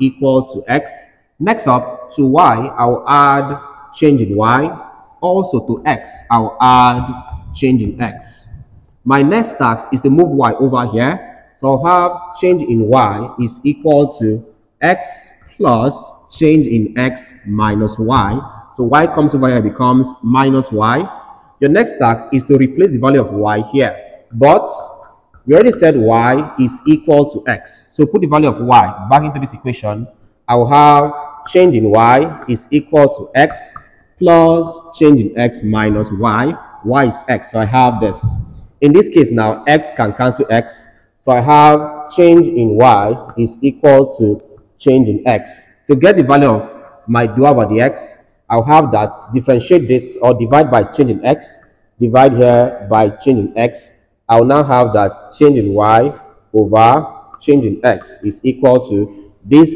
equal to x. Next up, to y, I'll add change in y. Also to x, I'll add change in x. My next task is to move y over here. So I'll have change in y is equal to x plus change in x minus y. So y comes over here becomes minus y. Your next task is to replace the value of y here. But we already said y is equal to x. So put the value of y back into this equation. I will have change in y is equal to x plus change in x minus y. y is x, so I have this. In this case now, x can cancel x. So I have change in y is equal to change in x. To get the value of my dual over the x, I'll have that differentiate this or divide by change in x, divide here by change in x, I'll now have that change in y over change in x is equal to this